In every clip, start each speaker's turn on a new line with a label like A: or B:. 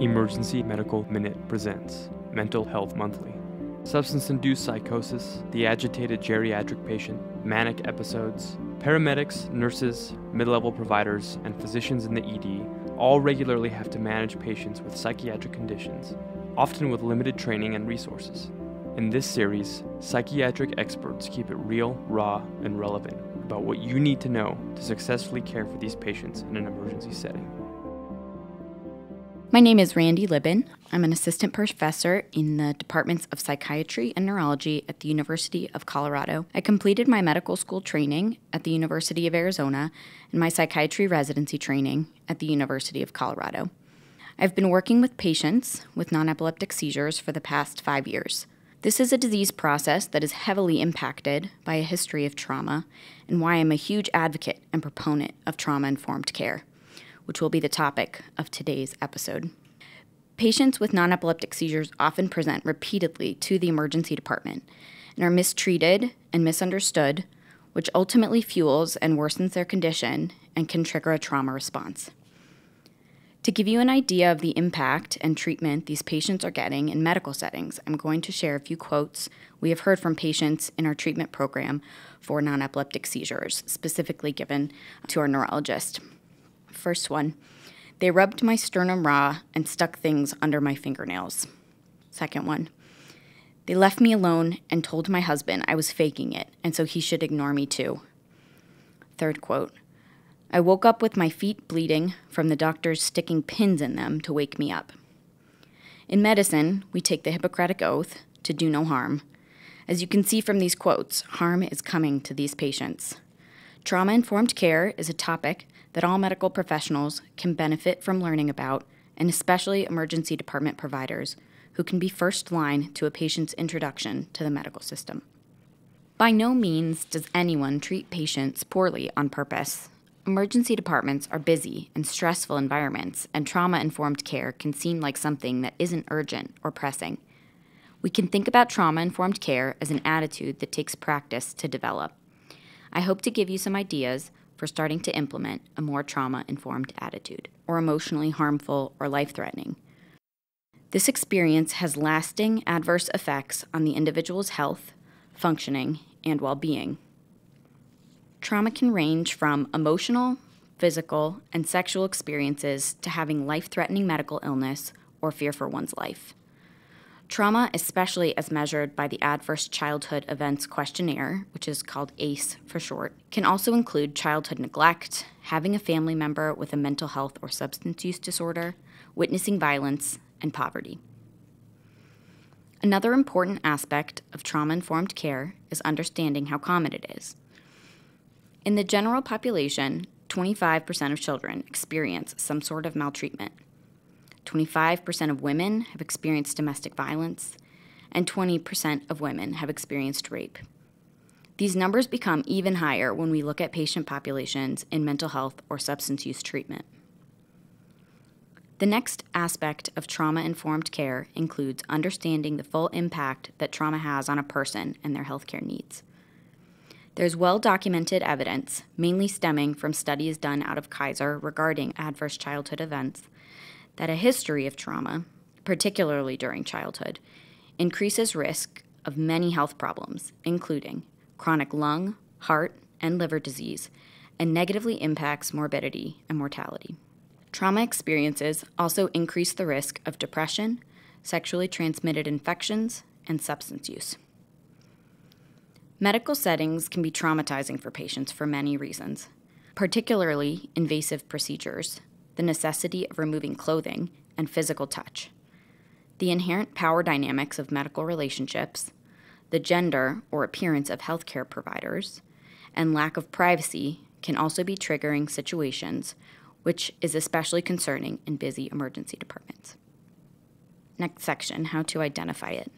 A: Emergency Medical Minute presents Mental Health Monthly. Substance induced psychosis, the agitated geriatric patient, manic episodes, paramedics, nurses, mid level providers, and physicians in the ED all regularly have to manage patients with psychiatric conditions, often with limited training and resources. In this series, psychiatric experts keep it real, raw, and relevant about what you need to know to successfully care for these patients in an emergency setting.
B: My name is Randi Libbon. I'm an assistant professor in the departments of psychiatry and neurology at the University of Colorado. I completed my medical school training at the University of Arizona and my psychiatry residency training at the University of Colorado. I've been working with patients with non epileptic seizures for the past five years. This is a disease process that is heavily impacted by a history of trauma, and why I'm a huge advocate and proponent of trauma informed care, which will be the topic of today's episode. Patients with non epileptic seizures often present repeatedly to the emergency department and are mistreated and misunderstood, which ultimately fuels and worsens their condition and can trigger a trauma response. To give you an idea of the impact and treatment these patients are getting in medical settings, I'm going to share a few quotes we have heard from patients in our treatment program for non epileptic seizures, specifically given to our neurologist. First one They rubbed my sternum raw and stuck things under my fingernails. Second one They left me alone and told my husband I was faking it, and so he should ignore me too. Third quote I woke up with my feet bleeding from the doctors sticking pins in them to wake me up. In medicine, we take the Hippocratic Oath to do no harm. As you can see from these quotes, harm is coming to these patients. Trauma informed care is a topic that all medical professionals can benefit from learning about, and especially emergency department providers who can be first line to a patient's introduction to the medical system. By no means does anyone treat patients poorly on purpose. Emergency departments are busy and stressful environments, and trauma informed care can seem like something that isn't urgent or pressing. We can think about trauma informed care as an attitude that takes practice to develop. I hope to give you some ideas for starting to implement a more trauma informed attitude, or emotionally harmful or life threatening. This experience has lasting adverse effects on the individual's health, functioning, and well being. Trauma can range from emotional, physical, and sexual experiences to having life threatening medical illness or fear for one's life. Trauma, especially as measured by the Adverse Childhood Events Questionnaire, which is called ACE for short, can also include childhood neglect, having a family member with a mental health or substance use disorder, witnessing violence, and poverty. Another important aspect of trauma informed care is understanding how common it is. In the general population, 25% of children experience some sort of maltreatment. 25% of women have experienced domestic violence, and 20% of women have experienced rape. These numbers become even higher when we look at patient populations in mental health or substance use treatment. The next aspect of trauma informed care includes understanding the full impact that trauma has on a person and their healthcare needs. There's well documented evidence, mainly stemming from studies done out of Kaiser regarding adverse childhood events, that a history of trauma, particularly during childhood, increases risk of many health problems, including chronic lung, heart, and liver disease, and negatively impacts morbidity and mortality. Trauma experiences also increase the risk of depression, sexually transmitted infections, and substance use. Medical settings can be traumatizing for patients for many reasons, particularly invasive procedures, the necessity of removing clothing, and physical touch. The inherent power dynamics of medical relationships, the gender or appearance of healthcare providers, and lack of privacy can also be triggering situations, which is especially concerning in busy emergency departments. Next section How to identify it.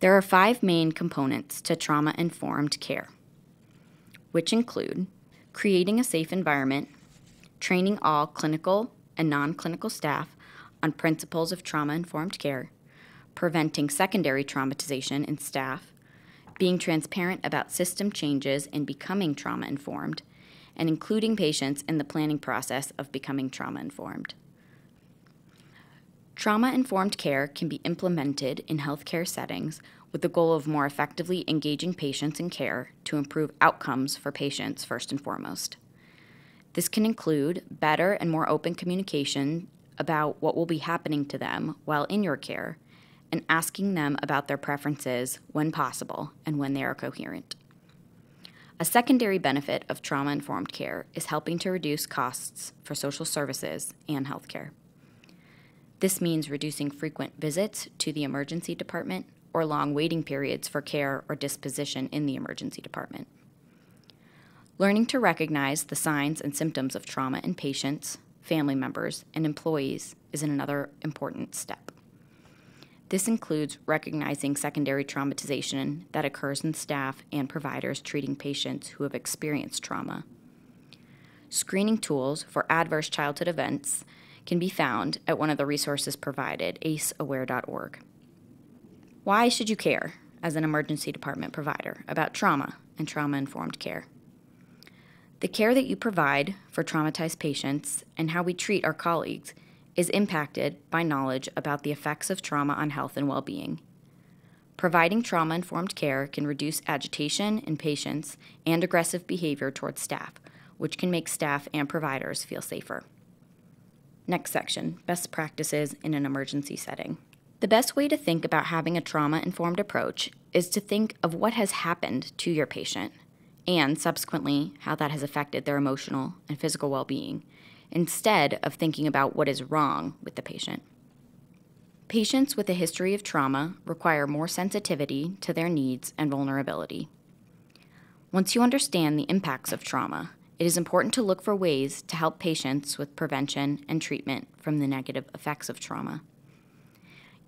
B: There are five main components to trauma informed care, which include creating a safe environment, training all clinical and non clinical staff on principles of trauma informed care, preventing secondary traumatization in staff, being transparent about system changes and becoming trauma informed, and including patients in the planning process of becoming trauma informed. Trauma informed care can be implemented in healthcare settings with the goal of more effectively engaging patients in care to improve outcomes for patients first and foremost. This can include better and more open communication about what will be happening to them while in your care and asking them about their preferences when possible and when they are coherent. A secondary benefit of trauma informed care is helping to reduce costs for social services and healthcare. This means reducing frequent visits to the emergency department or long waiting periods for care or disposition in the emergency department. Learning to recognize the signs and symptoms of trauma in patients, family members, and employees is another important step. This includes recognizing secondary traumatization that occurs in staff and providers treating patients who have experienced trauma. Screening tools for adverse childhood events can be found at one of the resources provided, acesaware.org. Why should you care as an emergency department provider about trauma and trauma informed care? The care that you provide for traumatized patients and how we treat our colleagues is impacted by knowledge about the effects of trauma on health and well being. Providing trauma informed care can reduce agitation in patients and aggressive behavior towards staff, which can make staff and providers feel safer. Next section Best Practices in an Emergency Setting. The best way to think about having a trauma informed approach is to think of what has happened to your patient and subsequently how that has affected their emotional and physical well being instead of thinking about what is wrong with the patient. Patients with a history of trauma require more sensitivity to their needs and vulnerability. Once you understand the impacts of trauma, it is important to look for ways to help patients with prevention and treatment from the negative effects of trauma.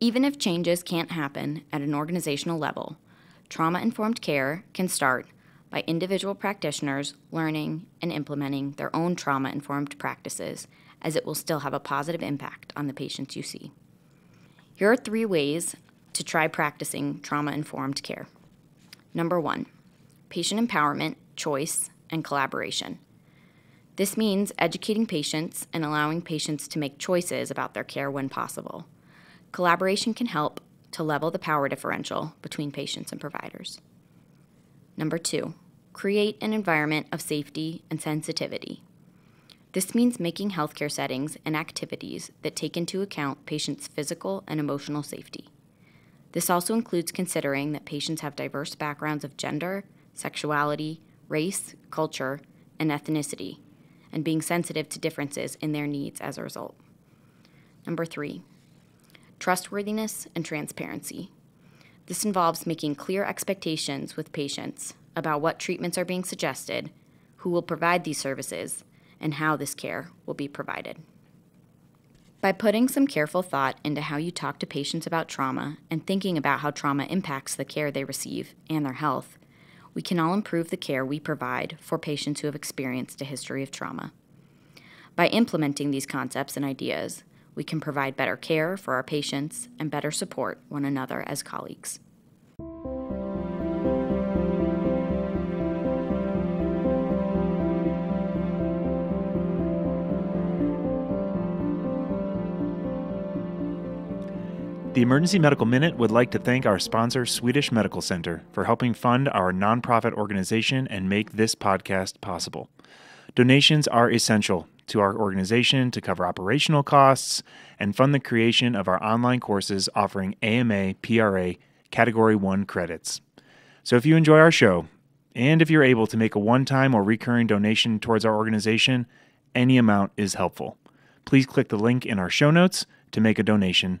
B: Even if changes can't happen at an organizational level, trauma informed care can start by individual practitioners learning and implementing their own trauma informed practices, as it will still have a positive impact on the patients you see. Here are three ways to try practicing trauma informed care. Number one, patient empowerment, choice, and collaboration. This means educating patients and allowing patients to make choices about their care when possible. Collaboration can help to level the power differential between patients and providers. Number two, create an environment of safety and sensitivity. This means making healthcare settings and activities that take into account patients' physical and emotional safety. This also includes considering that patients have diverse backgrounds of gender, sexuality, race, culture, and ethnicity, and being sensitive to differences in their needs as a result. Number three, trustworthiness and transparency. This involves making clear expectations with patients about what treatments are being suggested, who will provide these services, and how this care will be provided. By putting some careful thought into how you talk to patients about trauma and thinking about how trauma impacts the care they receive and their health, we can all improve the care we provide for patients who have experienced a history of trauma. By implementing these concepts and ideas, we can provide better care for our patients and better support one another as colleagues.
C: The Emergency Medical Minute would like to thank our sponsor, Swedish Medical Center, for helping fund our nonprofit organization and make this podcast possible. Donations are essential to our organization to cover operational costs and fund the creation of our online courses offering AMA PRA Category 1 credits. So if you enjoy our show, and if you're able to make a one time or recurring donation towards our organization, any amount is helpful. Please click the link in our show notes to make a donation